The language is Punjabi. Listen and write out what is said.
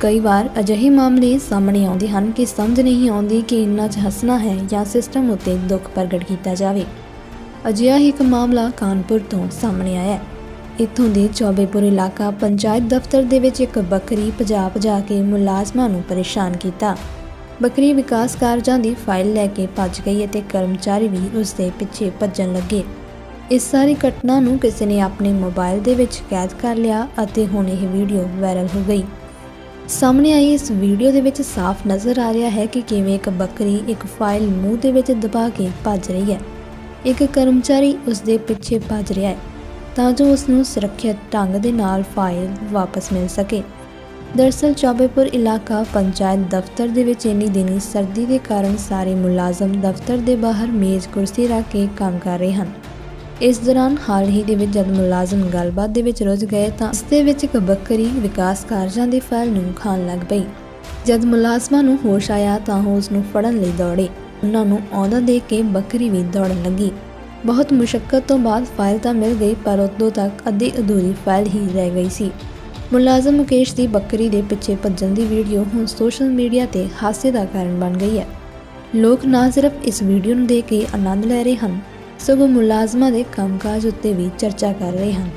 ਕਈ ਵਾਰ ਅਜਿਹੇ ਮਾਮਲੇ ਸਾਹਮਣੇ ਆਉਂਦੇ ਹਨ ਕਿ ਸਮਝ ਨਹੀਂ ਆਉਂਦੀ ਕਿ ਇੰਨਾ 'ਚ ਹੱਸਣਾ ਹੈ ਜਾਂ ਸਿਸਟਮ ਉੱਤੇ ਦੁੱਖ ਪ੍ਰਗਟ ਕੀਤਾ ਜਾਵੇ। ਅਜਿਹਾ ਹੀ ਇੱਕ ਮਾਮਲਾ ਕਾਨਪੁਰ ਤੋਂ ਸਾਹਮਣੇ ਆਇਆ ਹੈ। ਇੱਥੋਂ ਦੇ ਚੌਬੇਪੁਰ ਇਲਾਕਾ ਪੰਚਾਇਤ ਦਫ਼ਤਰ ਦੇ ਵਿੱਚ ਇੱਕ ਬੱਕਰੀ ਭਜਾ ਭਜਾ ਕੇ ਮੁਲਾਜ਼ਮਾਂ ਨੂੰ ਪਰੇਸ਼ਾਨ ਕੀਤਾ। ਬੱਕਰੀ ਵਿਕਾਸ ਕਾਰਜਾਂ ਦੀ ਫਾਈਲ ਲੈ ਕੇ ਭੱਜ ਗਈ ਅਤੇ ਕਰਮਚਾਰੀ ਵੀ ਉਸ ਦੇ ਪਿੱਛੇ ਭੱਜਣ ਲੱਗੇ। ਇਸ ਸਾਰੀ ਘਟਨਾ ਨੂੰ ਕਿਸੇ ਨੇ ਆਪਣੇ ਮੋਬਾਈਲ ਦੇ ਵਿੱਚ ਕੈਦ ਕਰ ਲਿਆ ਅਤੇ ਹੁਣ ਇਹ ਵੀਡੀਓ ਵਾਇਰਲ ਹੋ ਗਈ। ਸਾਹਮਣੇ ਆਈ ਇਸ ਵੀਡੀਓ ਦੇ ਵਿੱਚ ਸਾਫ਼ ਨਜ਼ਰ ਆ ਰਿਹਾ ਹੈ ਕਿ ਕਿਵੇਂ ਇੱਕ ਬੱਕਰੀ ਇੱਕ ਫਾਈਲ ਮੂੰਹ ਦੇ ਵਿੱਚ ਦਬਾ ਕੇ ਭੱਜ ਰਹੀ ਹੈ। ਇੱਕ ਕਰਮਚਾਰੀ ਉਸ ਦੇ ਪਿੱਛੇ ਭੱਜ ਰਿਹਾ ਹੈ ਤਾਂ ਜੋ ਉਸ ਨੂੰ ਸੁਰੱਖਿਅਤ ਢੰਗ ਦੇ ਨਾਲ ਫਾਈਲ ਵਾਪਸ ਮਿਲ ਸਕੇ। ਦਰਸਲ ਚੌਬੇਪੁਰ ਇਲਾਕਾ ਪੰਚਾਇਤ ਦਫ਼ਤਰ ਦੇ ਵਿੱਚ ਇੰਨੀ ਦਿਨੀ ਸਰਦੀ ਦੇ ਕਾਰਨ ਸਾਰੇ ਮੁਲਾਜ਼ਮ ਦਫ਼ਤਰ ਦੇ ਬਾਹਰ ਮੇਜ਼ ਕੁਰਸੀ ਰੱਖ ਕੇ ਕੰਮ ਕਰ ਰਹੇ ਹਨ। ਇਸ ਦੌਰਾਨ ਹਾਲ ਹੀ ਦੇ ਵਿੱਚ ਜਦ ਮੁਲਾਜ਼ਮ ਗੱਲਬਾਤ ਦੇ ਵਿੱਚ ਰੁੱਝ ਗਏ ਤਾਂ ਇਸ ਦੇ ਵਿੱਚ ਇੱਕ ਬੱਕਰੀ ਵਿਕਾਸ ਕਾਰਜਾਂ ਦੀ ਫਾਈਲ ਨੂੰ ਖਾਣ ਲੱਗ ਪਈ। ਜਦ ਮੁਲਾਜ਼ਮਾਂ ਨੂੰ ਹੋਸ਼ ਆਇਆ ਤਾਂ ਉਹ ਉਸ ਨੂੰ ਫੜਨ ਲਈ ਦੌੜੇ। ਉਹਨਾਂ ਨੂੰ ਆਉਂਦਾ ਦੇਖ ਕੇ ਬੱਕਰੀ ਵੀ ਦੌੜਨ ਲੱਗੀ। ਬਹੁਤ ਮੁਸ਼ਕਲ ਤੋਂ ਬਾਅਦ ਫਾਈਲ ਤਾਂ ਮਿਲ ਗਈ, ਪਰ ਉਦੋਂ ਤੱਕ ਅੱਧੀ ਅਧੂਰੀ ਫਾਈਲ ਹੀ ਰਹਿ ਗਈ ਸੀ। ਮੁਲਾਜ਼ਮ ਮੁਕੇਸ਼ ਦੀ ਬੱਕਰੀ ਦੇ ਪਿੱਛੇ ਭੱਜਣ ਦੀ ਵੀਡੀਓ ਹੁਣ ਸੋਸ਼ਲ ਮੀਡੀਆ ਤੇ ਹਾਸੇ ਦਾ ਕਾਰਨ ਬਣ ਗਈ ਹੈ। ਲੋਕ ਨਾ ਸਿਰਫ ਇਸ ਵੀਡੀਓ ਨੂੰ ਦੇਖ ਕੇ ਆਨੰਦ ਲੈ ਰਹੇ ਹਨ ਸਗੋਂ ਮੁਲਾਜ਼ਮਾਂ ਦੇ ਕੰਮਕਾਜ ਉੱਤੇ ਵੀ ਚਰਚਾ ਕਰ ਰਹੇ ਹਨ।